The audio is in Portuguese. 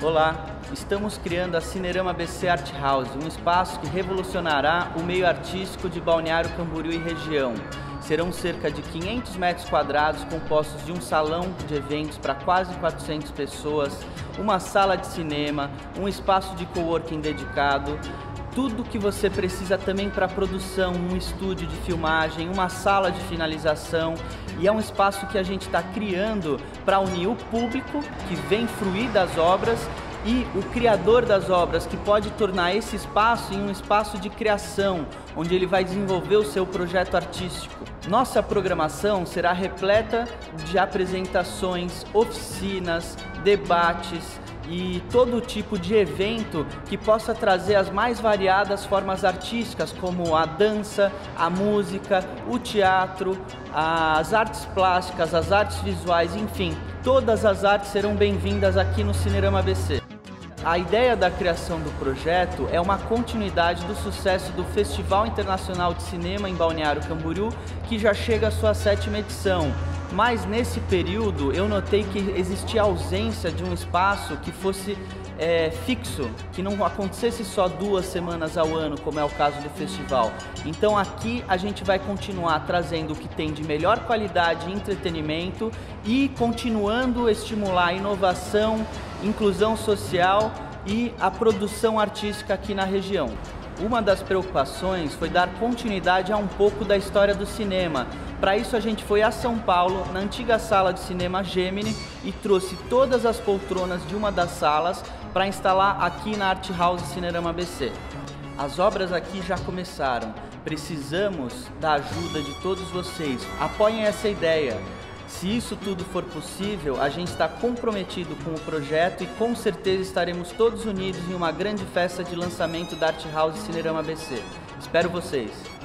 Olá, estamos criando a Cinerama BC Art House, um espaço que revolucionará o meio artístico de Balneário Camboriú e região. Serão cerca de 500 metros quadrados compostos de um salão de eventos para quase 400 pessoas, uma sala de cinema, um espaço de coworking dedicado, tudo que você precisa também para produção, um estúdio de filmagem, uma sala de finalização e é um espaço que a gente está criando para unir o público que vem fruir das obras e o criador das obras que pode tornar esse espaço em um espaço de criação, onde ele vai desenvolver o seu projeto artístico. Nossa programação será repleta de apresentações, oficinas, debates, e todo tipo de evento que possa trazer as mais variadas formas artísticas, como a dança, a música, o teatro, as artes plásticas, as artes visuais, enfim, todas as artes serão bem-vindas aqui no Cinerama ABC. A ideia da criação do projeto é uma continuidade do sucesso do Festival Internacional de Cinema em Balneário Camboriú, que já chega à sua sétima edição. Mas nesse período eu notei que existia ausência de um espaço que fosse é, fixo, que não acontecesse só duas semanas ao ano, como é o caso do festival. Então aqui a gente vai continuar trazendo o que tem de melhor qualidade e entretenimento e continuando estimular a inovação, inclusão social e a produção artística aqui na região. Uma das preocupações foi dar continuidade a um pouco da história do cinema. Para isso a gente foi a São Paulo, na antiga sala de cinema Gemini, e trouxe todas as poltronas de uma das salas para instalar aqui na Art House Cinerama BC. As obras aqui já começaram. Precisamos da ajuda de todos vocês. Apoiem essa ideia. Se isso tudo for possível, a gente está comprometido com o projeto e com certeza estaremos todos unidos em uma grande festa de lançamento da Art House Cinerama BC. Espero vocês!